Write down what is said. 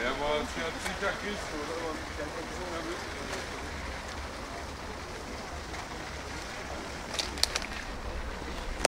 Ja, aber es hat sicher Christus, aber ich habe so nervös.